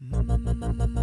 I,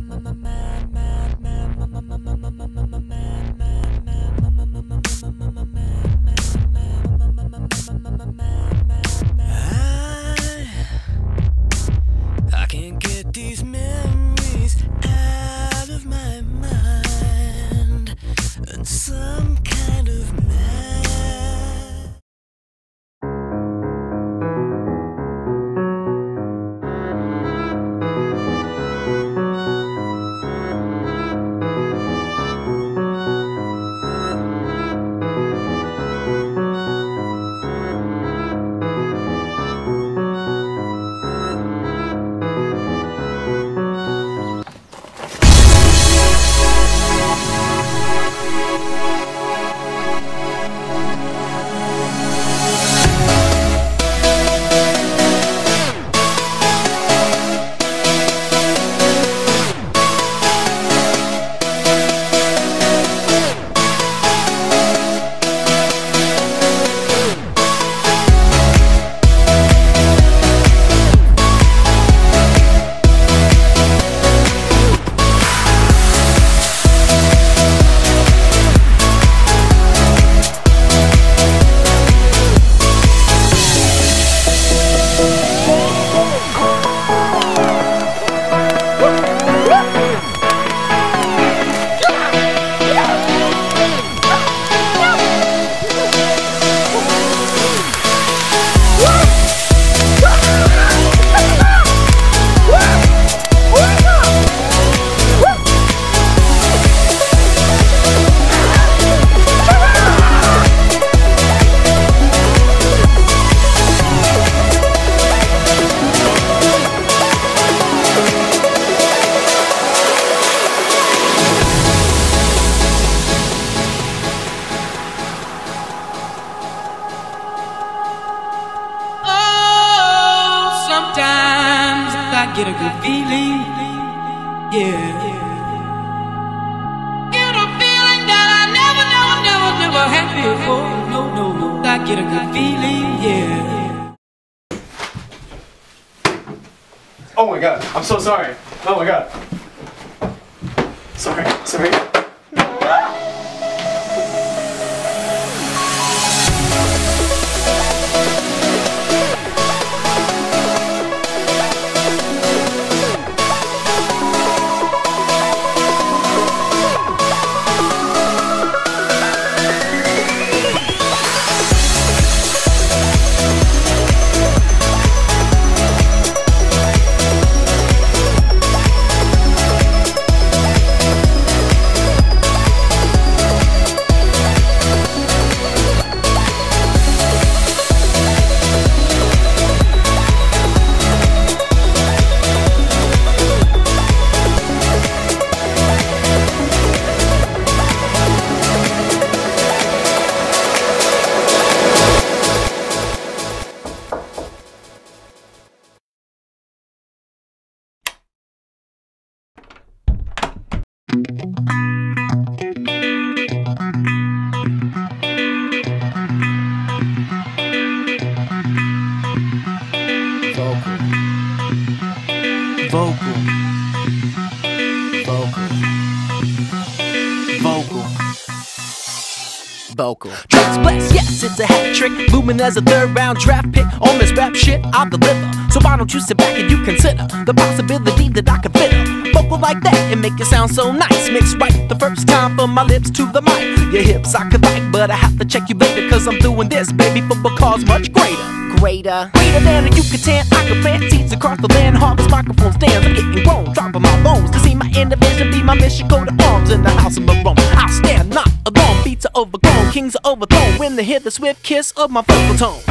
get a good feeling. Yeah. Get a feeling that I never, never, never, never had before. No, no, no. I get a good feeling. Yeah. Oh my god, I'm so sorry. Oh my god. Sorry, sorry. Vocal. Vocal. Vocal. Drugs blessed, yes, it's a hat trick. Looming as a third round draft pick. On this rap shit, I'll deliver. So why don't you sit back and you consider the possibility that I could fit a vocal like that and make it sound so nice. Mix right the first time from my lips to the mic. Your hips I could like, but I have to check you later. Cause I'm doing this, baby, for a cause much greater. Greater. Greater than a Yucatan, I can plant seeds across the land, harvest microphone stands. I'm getting grown, dropping my bones to see my innovation be my mission. Go to arms in the house of Marone. I'll stand not beats are overgrown, kings are overthrown when they hear the swift kiss of my vocal tone.